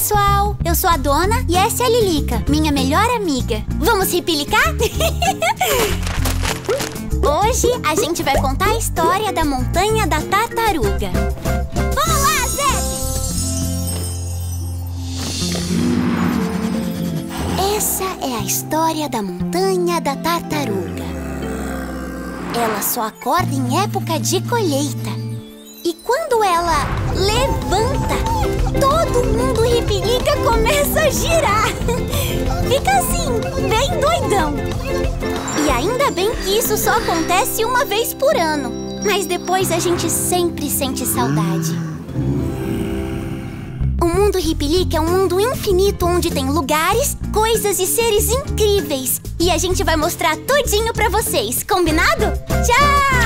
pessoal! Eu sou a Dona e essa é a Lilica, minha melhor amiga. Vamos repelicar? Hoje a gente vai contar a história da montanha da tartaruga. Vamos lá, Zé! Essa é a história da montanha da tartaruga. Ela só acorda em época de colheita. E quando ela girar. Fica assim, bem doidão. E ainda bem que isso só acontece uma vez por ano. Mas depois a gente sempre sente saudade. O mundo Ripilica é um mundo infinito onde tem lugares, coisas e seres incríveis. E a gente vai mostrar tudinho pra vocês, combinado? Tchau!